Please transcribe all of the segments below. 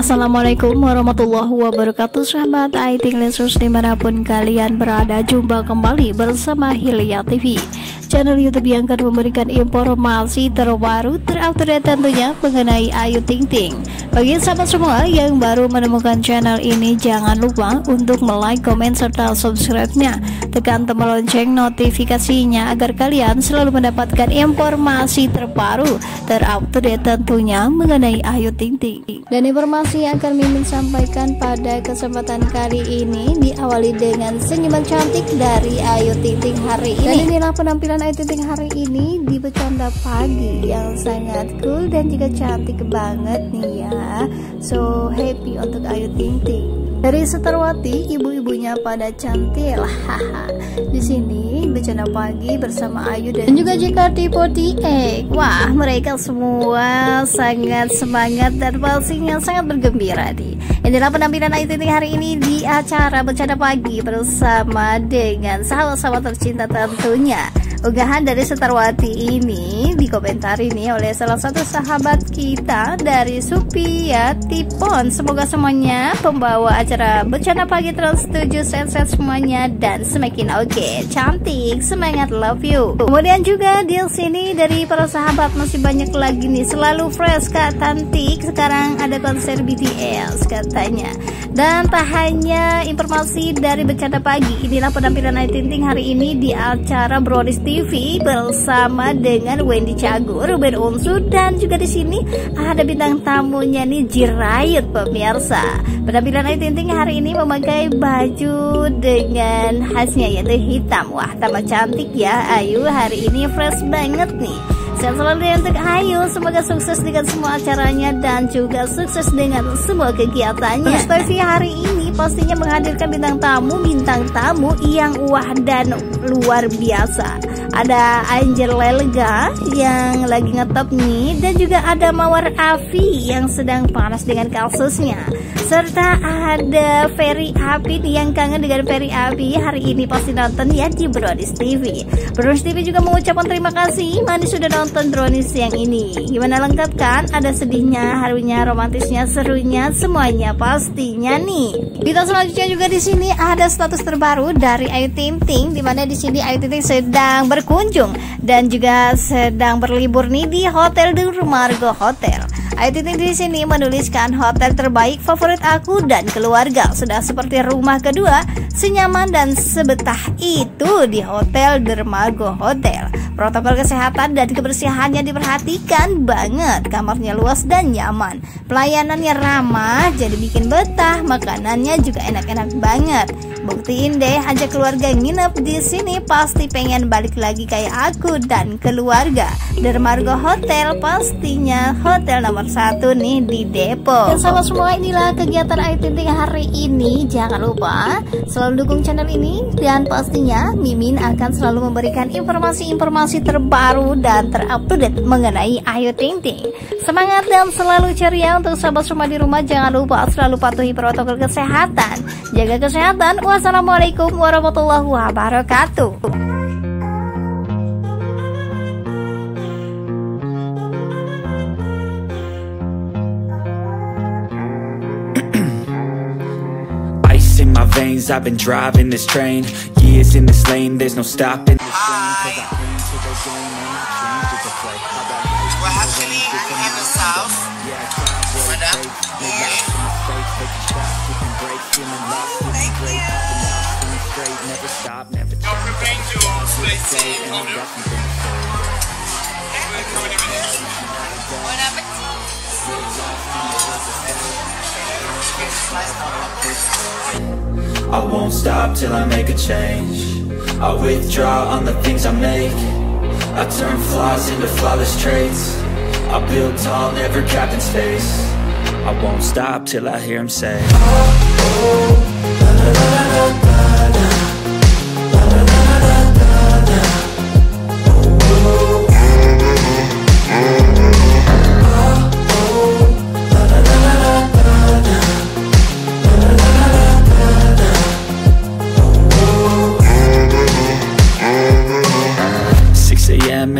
Assalamualaikum warahmatullahi wabarakatuh Sahabat IT Lesus di mana pun kalian berada. Jumpa kembali bersama Hilya TV channel YouTube yang akan memberikan informasi terbaru terupdate tentunya mengenai Ayu Ting Ting. Bagi sahabat semua yang baru menemukan channel ini jangan lupa untuk like, komen serta subscribe-nya. Tekan tombol lonceng notifikasinya agar kalian selalu mendapatkan informasi terbaru terupdate tentunya mengenai Ayu Ting Ting. Dan informasi yang akan Mimin sampaikan pada kesempatan kali ini diawali dengan senyuman cantik dari Ayu Ting Ting hari ini. Dan inilah penampilan Ayu Ting Ting hari ini di bercanda pagi yang sangat cool dan juga cantik banget nih ya. So happy untuk Ayu Ting Ting. Dari Seterwati, ibu-ibunya pada cantik. Di sini bercanda pagi bersama Ayu dan juga JKT48. Wah, mereka semua sangat semangat dan pastinya sangat bergembira nih. Inilah penampilan Ayu Ting Ting hari ini di acara bercanda pagi bersama dengan sahabat-sahabat tercinta tentunya. Unggahan dari Setarwati ini dikomentari nih oleh salah satu sahabat kita dari Supia Tipon. Semoga semuanya pembawa acara Bencana Pagi Trans 7 sehat-sehat semuanya dan semakin oke, okay. cantik, semangat, love you. Kemudian juga di sini dari para sahabat masih banyak lagi nih, selalu fresh kak cantik. Sekarang ada konser BTS katanya. Dan tak hanya informasi dari Bencana Pagi, inilah penampilan Ayu Ting Ting hari ini di acara Brodis TV bersama dengan Wendy Cagur, Ruben Unsu dan juga di sini ada bintang tamunya nih Jirayut pemirsa. Penampilan Ayu Ting Ting hari ini memakai baju dengan khasnya yaitu hitam. Wah, tambah cantik ya Ayu hari ini fresh banget nih. Sehat selalu ya untuk Ayu. Semoga sukses dengan semua acaranya Dan juga sukses dengan semua kegiatannya. Terus TV hari ini pastinya menghadirkan bintang tamu Bintang tamu yang wah dan luar biasa. Ada Angel Lelga yang lagi ngetop nih dan juga ada Mawar Afi yang sedang panas dengan kasusnya. Serta ada Ferry Api yang kangen dengan Ferry Api. Hari ini pasti nonton ya di Brodis TV Brodis TV juga mengucapkan terima kasih. Mani sudah nonton Dronis yang ini. Gimana lengkap kan? Ada sedihnya harunya romantisnya serunya semuanya pastinya nih. Kita selanjutnya juga di sini ada status terbaru dari Ayu Ting Ting di mana di sini Ayu Ting Ting sedang berkunjung dan juga sedang berlibur nih di Hotel Durmargo Hotel. Ayu Ting Ting di sini menuliskan hotel terbaik favorit aku dan keluarga. Sudah seperti rumah kedua, senyaman dan sebetah itu di Hotel Dermago Hotel. Protokol kesehatan dan kebersihannya diperhatikan banget, kamarnya luas dan nyaman. Pelayanannya ramah, jadi bikin betah, makanannya juga enak-enak banget. Buktiin deh ajak keluarga nginep di sini pasti pengen balik lagi kayak aku dan keluarga. Dermargo Hotel pastinya hotel nomor satu nih di Depok. Dan sama semua inilah kegiatan Ayu Ting Ting hari ini. Jangan lupa selalu dukung channel ini dan pastinya Mimin akan selalu memberikan informasi-informasi terbaru dan terupdate mengenai Ayu Ting Ting. Semangat dan selalu ceria untuk sahabat semua di rumah. Jangan lupa selalu patuhi protokol kesehatan. Jaga kesehatan. Wassalamualaikum warahmatullahi wabarakatuh. Ice in my veins, I've been driving this train Years in this lane, there's no stopping We're actually. What up? Yo, to I won't stop till I make a change. I withdraw on the things I make. I turn flaws into flawless traits I build tall, never capped in space I won't stop till I hear him say Six a.m.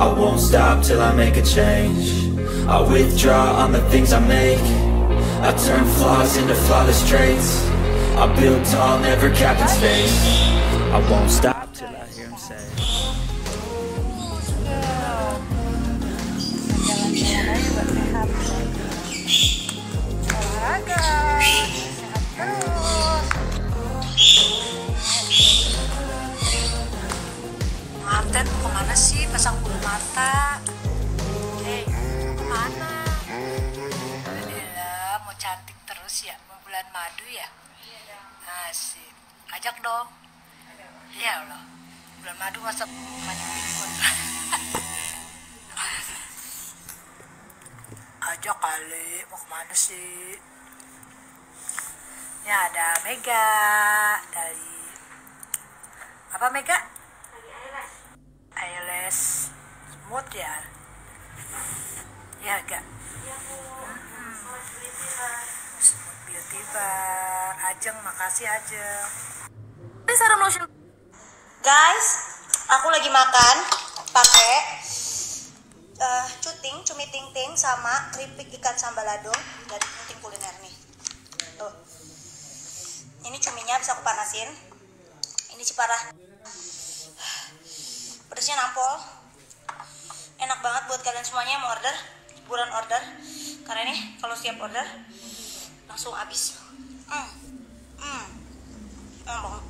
I won't stop till I make a change. I withdraw on the things I make. I turn flaws into flawless traits. I build tall, never cap in space. I won't stop mata. Hei ke mana? Alhamdulillah mau cantik terus ya mau bulan madu ya? Asik. Ajak dong. Iya Allah. Bulan madu masa banyak pikun ajak kali mau ke mana sih? Ya ada Mega dari apa Mega? Eyelash smooth ya ya gak smooth beauty bar Ajeng makasih Ajeng Ini serum lotion Guys, aku lagi makan pakai eh, cuting, cumi ting ting sama keripik ikan sambalado dari Ting Kuliner nih. Tuh. Ini cuminya bisa aku panasin. Ini ciparah. Pedasnya nampol. Enak banget buat kalian semuanya yang mau order, buruan order. Karena ini kalau siap order langsung habis. Hmm. Hmm. Banget.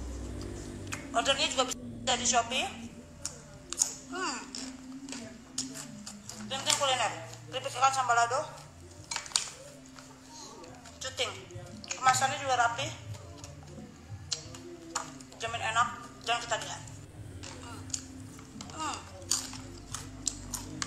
Ordernya juga bisa di Shopee. Hmm. Ting kuliner. Keripik ikan sambalado. Cuting. Kemasannya juga rapi. Jamin enak dan ketagihan. Hmm.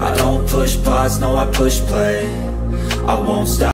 I don't push pause, no I push play. I won't stop